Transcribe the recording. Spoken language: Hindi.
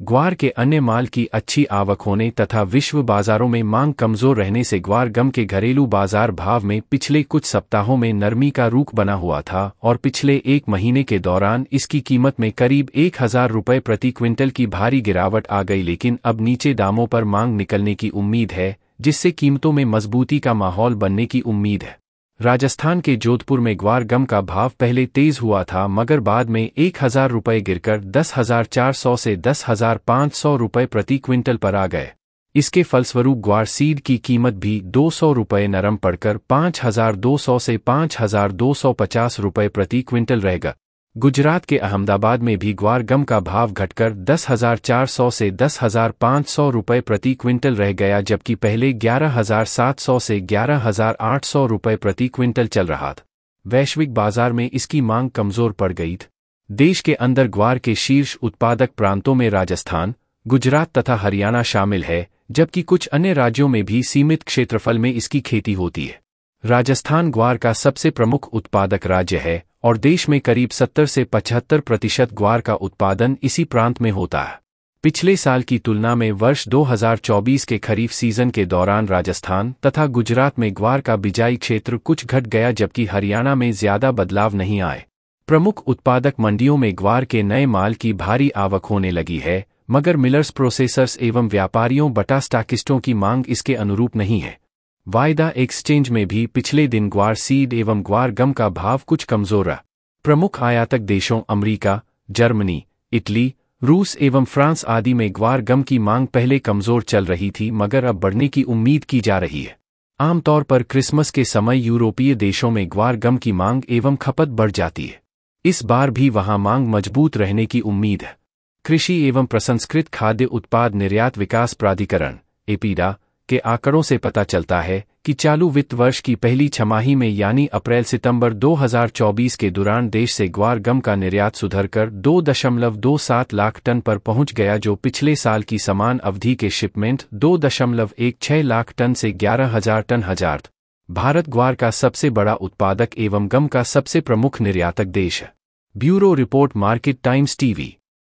ग्वार के अन्य माल की अच्छी आवक होने तथा विश्व बाजारों में मांग कमज़ोर रहने से ग्वार गम के घरेलू बाज़ार भाव में पिछले कुछ सप्ताहों में नरमी का रूख बना हुआ था और पिछले एक महीने के दौरान इसकी कीमत में करीब एक हज़ार रुपये प्रति क्विंटल की भारी गिरावट आ गई, लेकिन अब नीचे दामों पर मांग निकलने की उम्मीद है, जिससे कीमतों में मजबूती का माहौल बनने की उम्मीद है। राजस्थान के जोधपुर में ग्वार गम का भाव पहले तेज हुआ था, मगर बाद में एक हज़ार रुपये गिरकर दस हज़ार चार सौ से दस हज़ार पाँच सौ रुपये प्रति क्विंटल पर आ गए। इसके फलस्वरूप ग्वार सीड की कीमत भी दो सौ रुपये नरम पड़कर पाँच हज़ार दो सौ से पाँच हज़ार दो सौ पचास रुपये प्रति क्विंटल रहेगा गुजरात के अहमदाबाद में भी ग्वार गम का भाव घटकर दस हज़ार चार सौ से दस हज़ार पाँच सौ रुपये प्रति क्विंटल रह गया, जबकि पहले ग्यारह हज़ार सात सौ से ग्यारह हज़ार आठ सौ रुपये प्रति क्विंटल चल रहा था। वैश्विक बाज़ार में इसकी मांग कमज़ोर पड़ गई थी। देश के अंदर ग्वार के शीर्ष उत्पादक प्रांतों में राजस्थान, गुजरात तथा हरियाणा शामिल है, जबकि कुछ अन्य राज्यों में भी सीमित क्षेत्रफल में इसकी खेती होती है। राजस्थान ग्वार का सबसे प्रमुख उत्पादक राज्य है और देश में करीब 70 से 75 प्रतिशत ग्वार का उत्पादन इसी प्रांत में होता है। पिछले साल की तुलना में वर्ष 2024 के खरीफ सीज़न के दौरान राजस्थान तथा गुजरात में ग्वार का बिजाई क्षेत्र कुछ घट गया जबकि हरियाणा में ज़्यादा बदलाव नहीं आए। प्रमुख उत्पादक मंडियों में ग्वार के नए माल की भारी आवक होने लगी है, मगर मिलर्स प्रोसेसर्स एवं व्यापारियों बटा स्टाकिस्टों की मांग इसके अनुरूप नहीं है। वायदा एक्सचेंज में भी पिछले दिन ग्वार सीड एवं ग्वार गम का भाव कुछ कमज़ोर रहा। प्रमुख आयातक देशों अमरीका, जर्मनी, इटली, रूस एवं फ्रांस आदि में ग्वार गम की मांग पहले कमज़ोर चल रही थी, मगर अब बढ़ने की उम्मीद की जा रही है। आमतौर पर क्रिसमस के समय यूरोपीय देशों में ग्वार गम की मांग एवं खपत बढ़ जाती है। इस बार भी वहाँ मांग मज़बूत रहने की उम्मीद है। कृषि एवं प्रसंस्कृत खाद्य उत्पाद निर्यात विकास प्राधिकरण, एपीडा के आंकड़ों से पता चलता है कि चालू वित्त वर्ष की पहली छमाही में यानी अप्रैल सितंबर 2024 के दौरान देश से ग्वार गम का निर्यात सुधरकर दो दशमलव दो सात लाख टन पर पहुँच गया, जो पिछले साल की समान अवधि के शिपमेंट दो दशमलव एक छह लाख टन से ग्यारह हज़ार टन हज़ार भारत ग्वार का सबसे बड़ा उत्पादक एवं गम का सबसे प्रमुख निर्यातक देश है। Bureau report, Market Times TV.